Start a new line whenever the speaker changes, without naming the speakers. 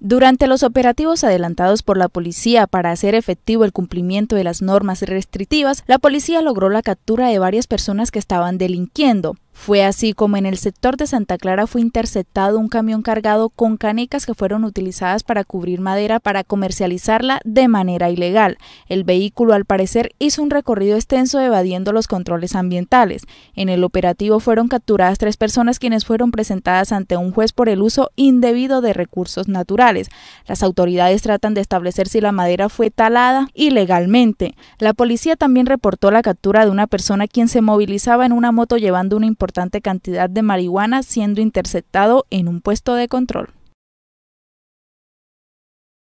Durante los operativos adelantados por la policía para hacer efectivo el cumplimiento de las normas restrictivas, la policía logró la captura de varias personas que estaban delinquiendo. Fue así como en el sector de Santa Clara fue interceptado un camión cargado con canecas que fueron utilizadas para cubrir madera para comercializarla de manera ilegal. El vehículo al parecer hizo un recorrido extenso evadiendo los controles ambientales. En el operativo fueron capturadas tres personas quienes fueron presentadas ante un juez por el uso indebido de recursos naturales. Las autoridades tratan de establecer si la madera fue talada ilegalmente. La policía también reportó la captura de una persona quien se movilizaba en una moto llevando una importante cantidad de marihuana siendo interceptado en un puesto de control.